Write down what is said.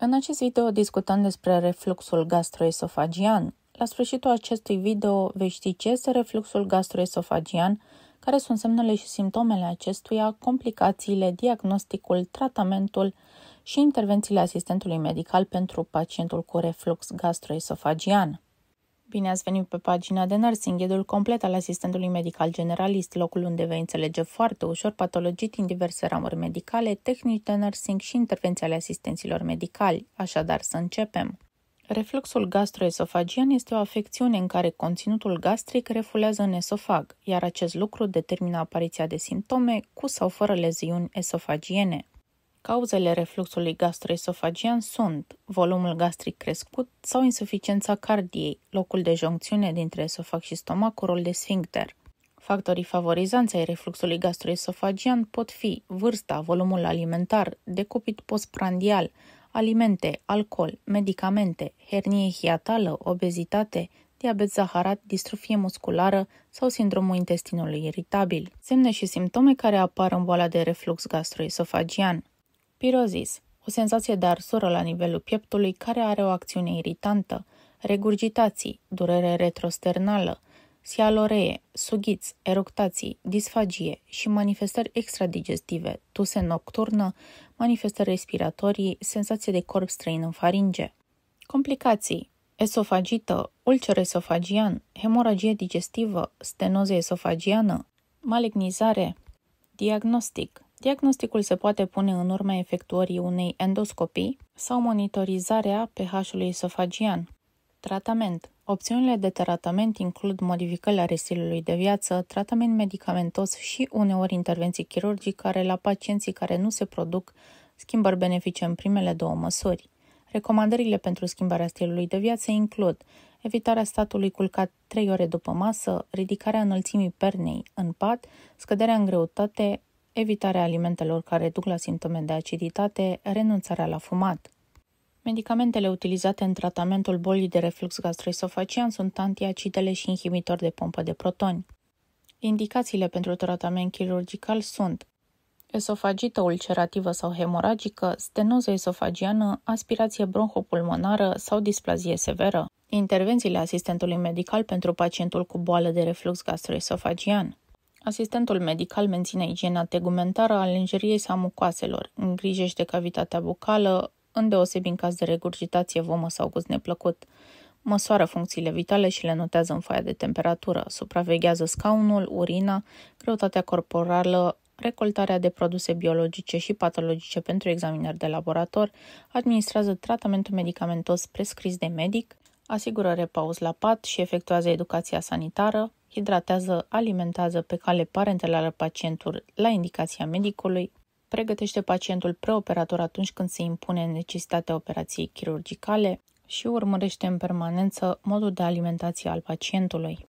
În acest video discutăm despre refluxul gastroesofagian. La sfârșitul acestui video vei ști ce este refluxul gastroesofagian, care sunt semnele și simptomele acestuia, complicațiile, diagnosticul, tratamentul și intervențiile asistentului medical pentru pacientul cu reflux gastroesofagian. Bine ați venit pe pagina de nursing, ghidul complet al asistentului medical generalist, locul unde vei înțelege foarte ușor patologii din diverse ramuri medicale, tehnici de nursing și intervenții ale asistenților medicali. Așadar, să începem. Refluxul gastroesofagian este o afecțiune în care conținutul gastric refulează în esofag, iar acest lucru determină apariția de simptome cu sau fără leziuni esofagiene. Cauzele refluxului gastroesofagian sunt volumul gastric crescut sau insuficiența cardiei, locul de joncțiune dintre esofag și stomac rol de sfincter. Factorii favorizanți ai refluxului gastroesofagian pot fi vârsta, volumul alimentar, decupit postprandial, alimente, alcool, medicamente, hernie hiatală, obezitate, diabet zaharat, distrofie musculară sau sindromul intestinului iritabil. Semne și simptome care apar în boala de reflux gastroesofagian. Pirozis, o senzație de arsură la nivelul pieptului care are o acțiune iritantă, regurgitații, durere retrosternală, sialoree, sughiți, eructații, disfagie și manifestări extradigestive, tuse nocturnă, manifestări respiratorii, senzație de corp străin în faringe. Complicații. Esofagită, ulcer esofagian, hemoragie digestivă, stenoză esofagiană, malignizare, diagnostic, Diagnosticul se poate pune în urma efectuării unei endoscopii sau monitorizarea pH-ului esofagian. Tratament. Opțiunile de tratament includ modificări ale stilului de viață, tratament medicamentos și uneori intervenții chirurgicale la pacienții care nu se produc schimbări benefice în primele două măsuri. Recomandările pentru schimbarea stilului de viață includ evitarea statului culcat 3 ore după masă, ridicarea înălțimii pernei în pat, scăderea în greutate, evitarea alimentelor care duc la simptome de aciditate, renunțarea la fumat. Medicamentele utilizate în tratamentul bolii de reflux gastroesofagian sunt antiacidele și inhibitori de pompă de protoni. Indicațiile pentru tratament chirurgical sunt esofagită ulcerativă sau hemoragică, stenoză esofagiană, aspirație bronhopulmonară sau displazie severă. Intervențiile asistentului medical pentru pacientul cu boală de reflux gastroesofagian. Asistentul medical menține igiena tegumentară a lingeriei sau mucoaselor, îngrijește cavitatea bucală, îndeosebi în caz de regurgitație, vomă sau gust neplăcut, măsoară funcțiile vitale și le notează în foaia de temperatură, supraveghează scaunul, urina, greutatea corporală, recoltarea de produse biologice și patologice pentru examinări de laborator, administrează tratamentul medicamentos prescris de medic, asigură repaus la pat și efectuează educația sanitară, hidratează, alimentează pe cale parentelală pacientul la indicația medicului, pregătește pacientul preoperator atunci când se impune necesitatea operației chirurgicale și urmărește în permanență modul de alimentație al pacientului.